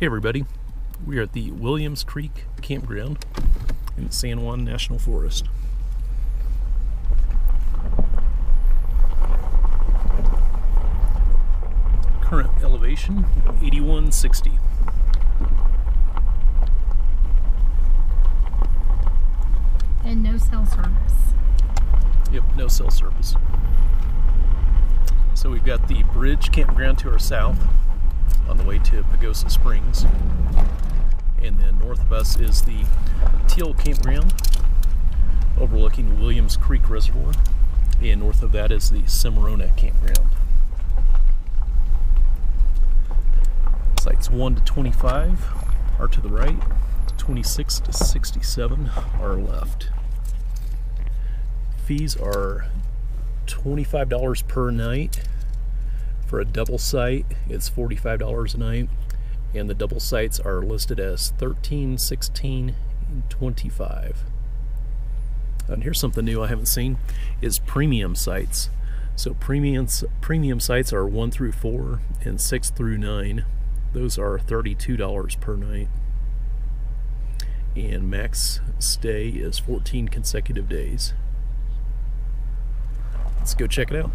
Hey everybody, we are at the Williams Creek Campground in San Juan National Forest. Current elevation 8160. And no cell service. Yep, no cell service. So we've got the Bridge Campground to our south on the way to Pagosa Springs. And then north of us is the Teal Campground overlooking Williams Creek Reservoir. And north of that is the Cimarrona Campground. Sites 1 to 25 are to the right, 26 to 67 are left. Fees are $25 per night. For a double site, it's $45 a night. And the double sites are listed as 13, 16, and 25. And here's something new I haven't seen is premium sites. So premium premium sites are 1 through 4 and 6 through 9. Those are $32 per night. And max stay is 14 consecutive days. Let's go check it out.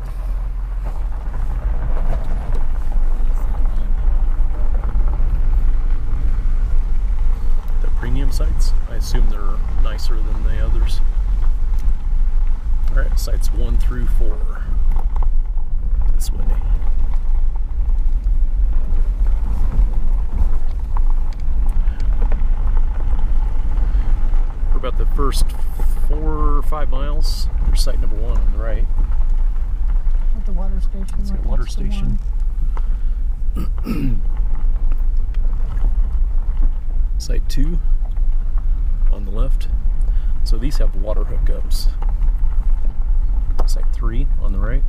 Sites, I assume they're nicer than the others. Alright, sites one through four. This way. For about the first four or five miles, there's site number one on the right. At the water station. It's right a water station. Site two on the left. So these have water hookups. Site three on the right.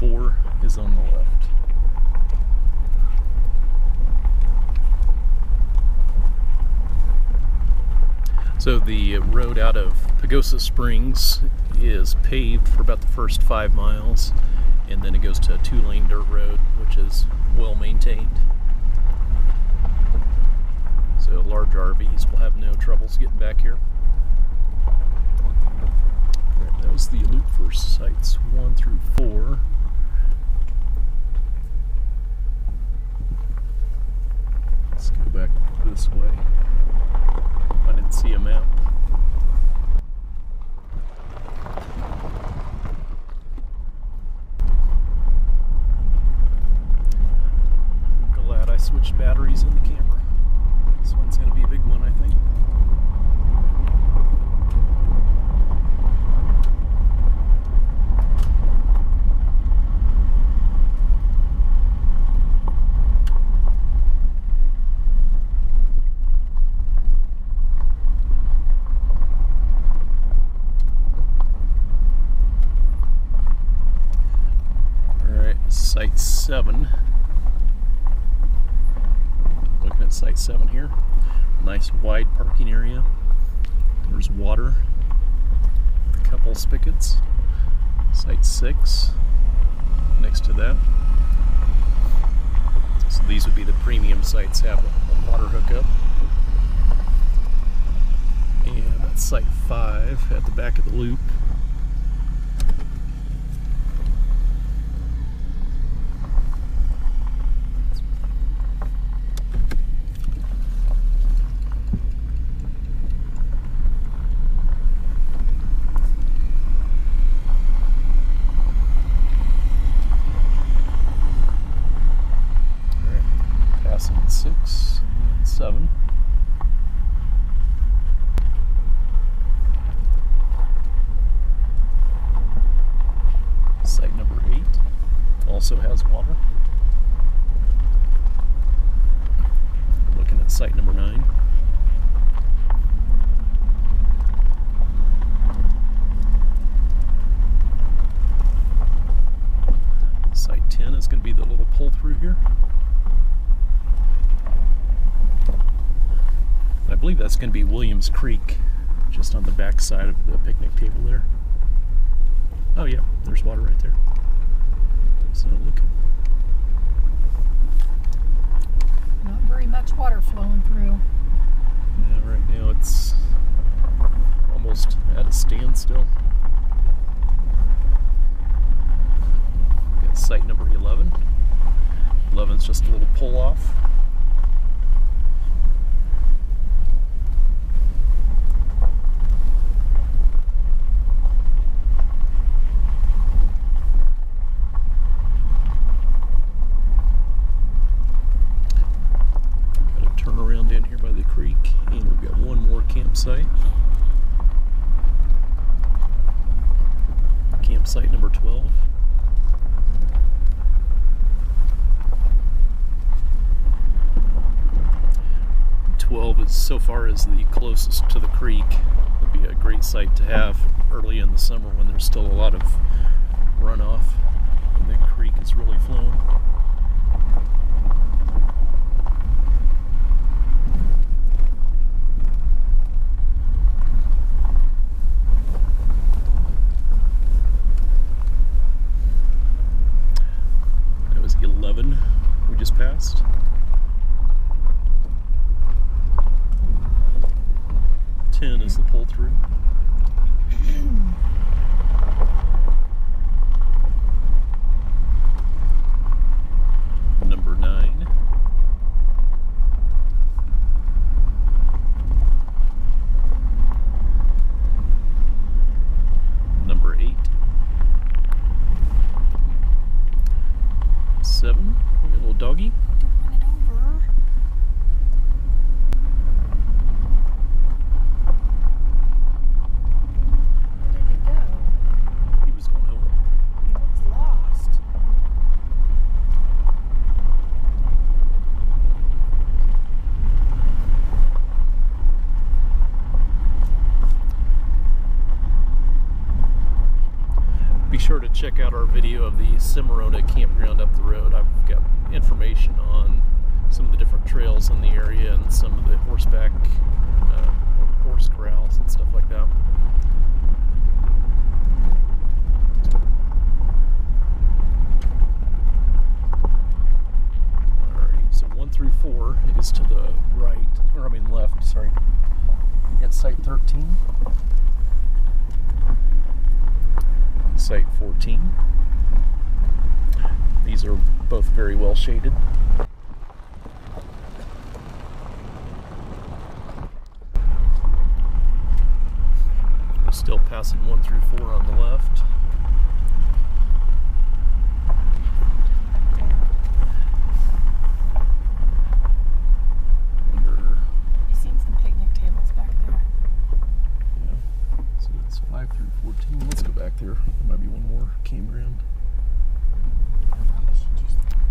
Four is on the left. So the road out of Pagosa Springs is paved for about the first five miles, and then it goes to a two-lane dirt road, which is well maintained. So large RVs will have no troubles getting back here. Alright, that was the loop for sites one through four. Let's go back this way. I didn't see a map. Glad I switched batteries in the camera. This one's going to be a big one, I think. Alright, site seven. Looking at site seven here. Nice wide parking area. There's water. A couple spigots. Site six. Next to that. So these would be the premium sites have a, water hookup. And at site five at the back of the loop. It's going to be Williams Creek, just on the back side of the picnic table there. Oh, yeah, there's water right there. It's not looking. Not very much water flowing through. Yeah, right now it's almost at a standstill. Got site number 11. 11's just a little pull off. As the closest to the creek. Would be a great site to have early in the summer when there's still a lot of runoff and the creek is really flowing. That was 11 we just passed. Ten is the pull through. Number nine. Number eight. Seven. We got a little doggy. Don't run it over. Where did it go? He was going home. He looks lost. Be sure to check out our video of the Cimarrona campground up the road. I've got information on some of the different trails in the area and some of the horseback uh, horse corrals and stuff like that. Alright, so one through four is to the right, or I mean left, sorry. At site 13. Site 14. These are both very well shaded. We're still passing one through four on the left. I've seen some picnic tables back there. yeah, so it's five through 14. Back there. There might be one more. Probably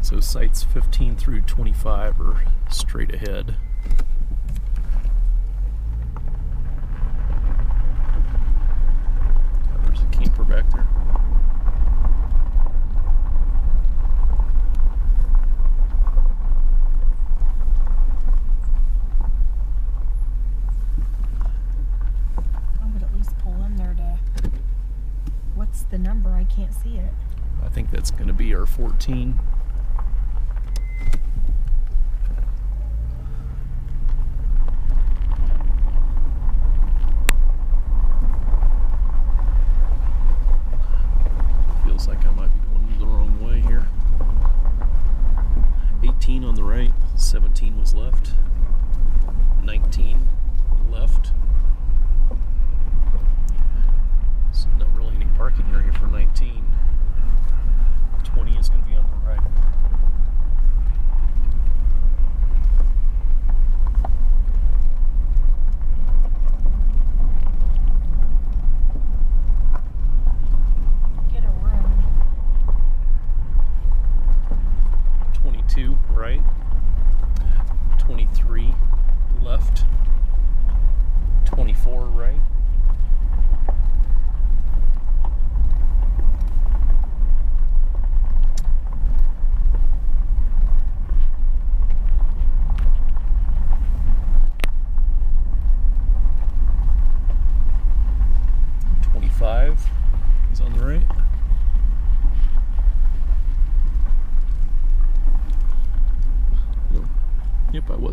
So sites 15 through 25 are straight ahead. Yeah, there's a camper back there. I would at least pull in there to. What's the number? I can't see it. I think that's going to be our 14.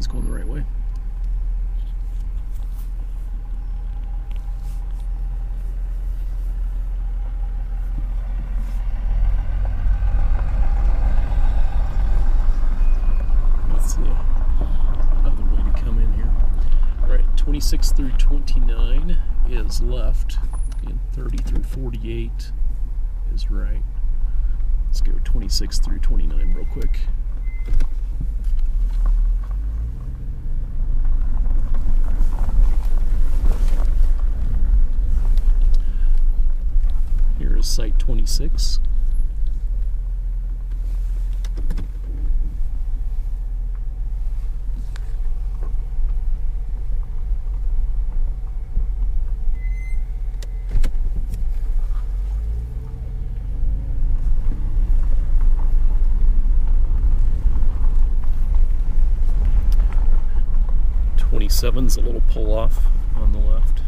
one's going the right way. That's the other way to come in here. All right, 26 through 29 is left, and 30 through 48 is right. Let's go 26 through 29 real quick. 26. Twenty-seven's a little pull off on the left.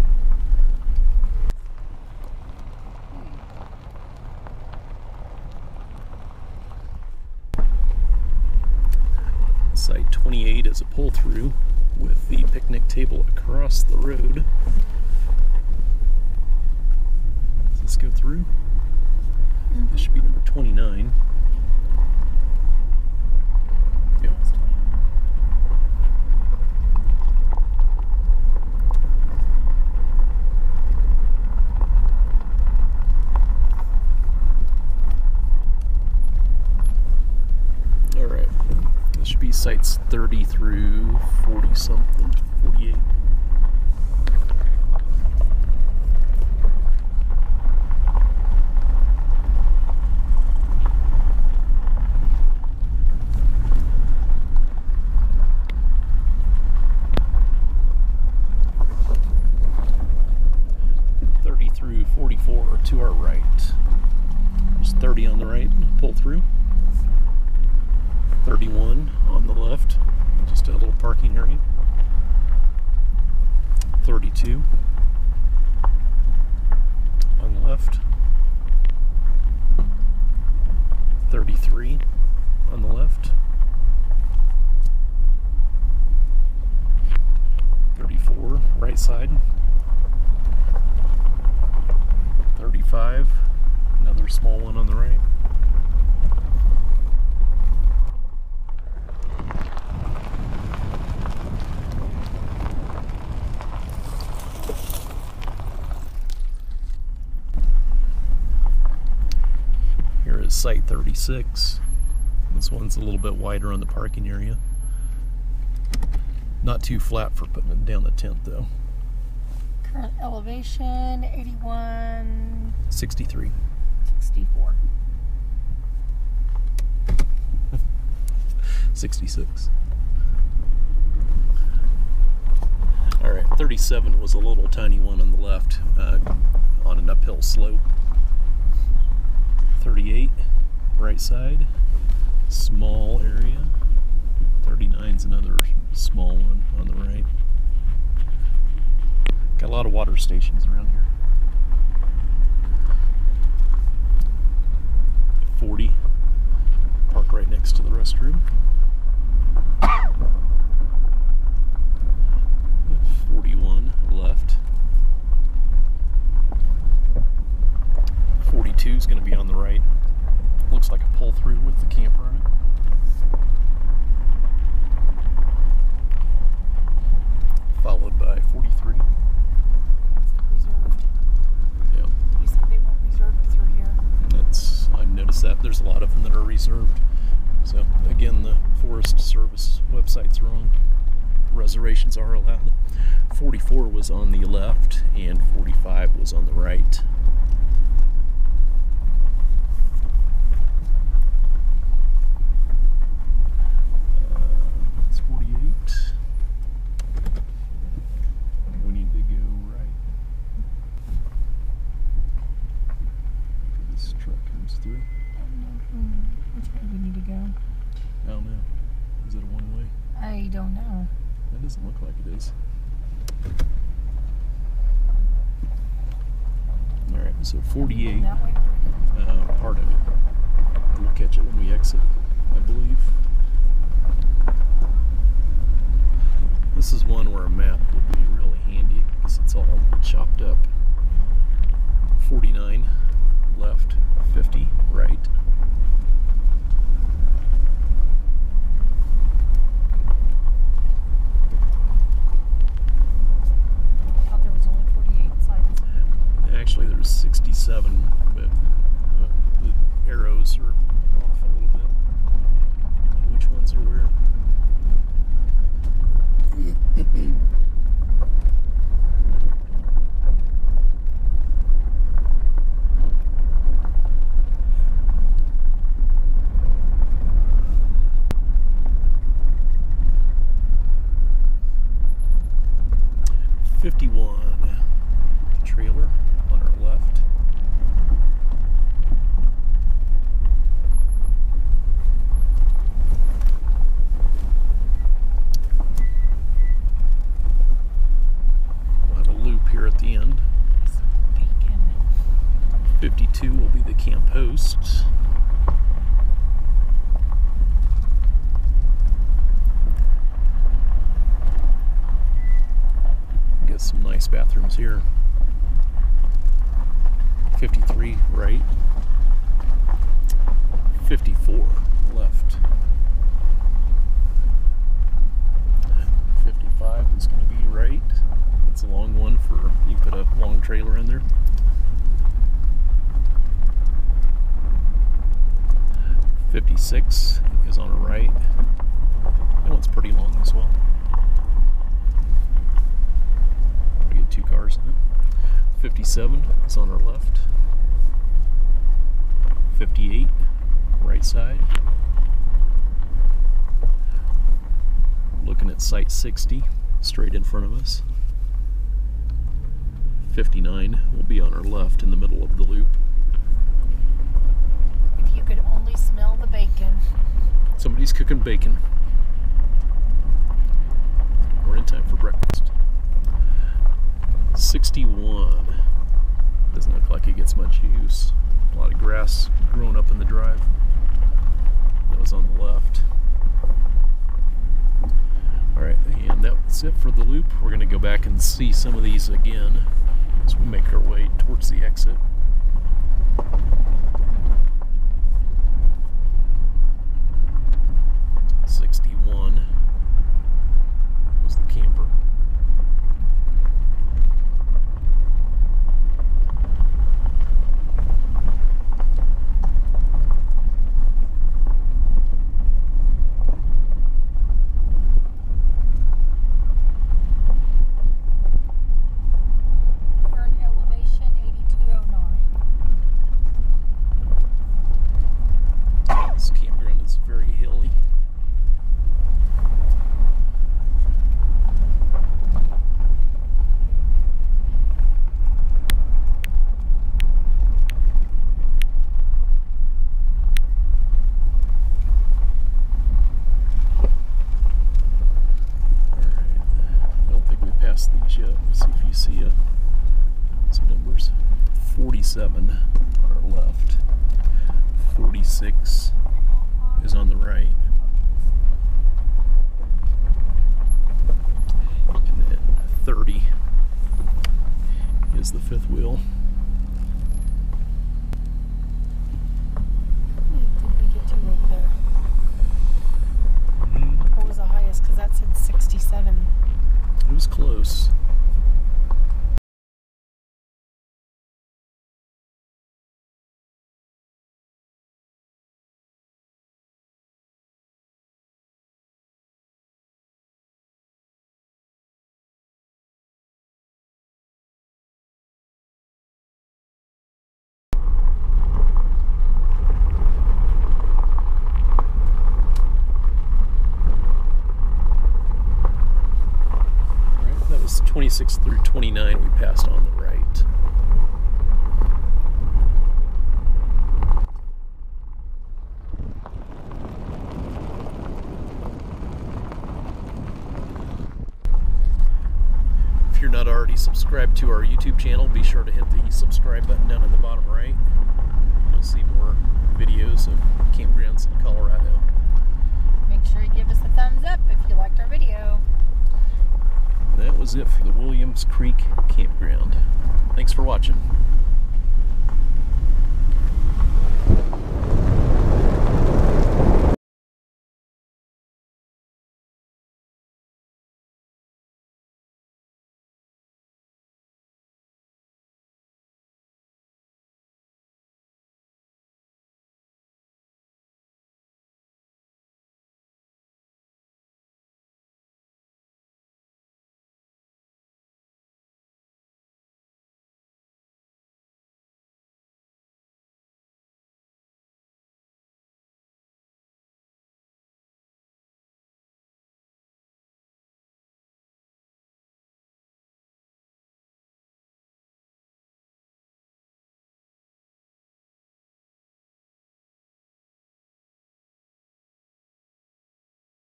Site 28 is a pull through with the picnic table across the road. Does this go through? This should be number 29. Yep. All right. This should be sites 30 through 40 something, 48. Thirty through forty-four to our right. There's thirty on the right. Pull through. 31 on the left, just a little parking area. 32 on the left. 33 on the left. 34 right side. 35 another small one on the right. Here is site 36. This one's a little bit wider on the parking area. Not too flat for putting down the tent though. Current elevation 81, 63. 64. 66. All right, 37 was a little tiny one on the left uh, on an uphill slope. 38, right side, small area. 39 is another small one on the right. Got a lot of water stations around here. 40, park right next to the restroom. 41 left. 42 is going to be on the right. Looks like a pull through with the camper on it. Followed by 43. Reserved. Yep. You said they weren't reserved through here. That's I've noticed that there's a lot of them that are reserved. So again, the Forest Website's wrong. Reservations are allowed. 44 was on the left and 45 was on the right. Uh, it's 48. We need to go right. This truck comes through. Hmm, Which way do we need to go? I don't know. Is it a one way? I don't know. That doesn't look like it is. Alright, so 48, That way already? uh, part of it. We'll catch it when we exit, I believe. This is one where a map would be really handy because it's all chopped up. 49 left, 50 right. camp host. Get some nice bathrooms here. 53 right. 54 left. 55 is going to be right. It's a long one for you put a long trailer in there. Fifty-six is on the right. That one's pretty long as well. We get two cars in it. Fifty-seven is on our left. Fifty-eight, right side. Looking at site sixty, straight in front of us. 59 will be on our left in the middle of the loop. If you could only smell the bacon. Somebody's cooking bacon. We're in time for breakfast. 61. Doesn't look like it gets much use. A lot of grass growing up in the drive. That was on the left. Alright, and that's it for the loop. We're going to go back and see some of these again as we make our way towards the exit. Sixty-one was the camper. We're in elevation 8209. This campground is very hilly. Alright. I don't think we passed these yet. Let's see uh, some numbers. 47 on our left. 46 is on the right. And then 30 is the fifth wheel. Did we get to over there? What was the highest? Because that said 67. It was close. Alright, that was 26 through 29 we passed on the right. If you're not already subscribed to our YouTube channel, be sure to hit the subscribe button down in the bottom right. You'll see more videos of campgrounds in Colorado. Make sure you give us a thumbs up if you liked our video. That was it for the Williams Creek Campground. Thanks for watching.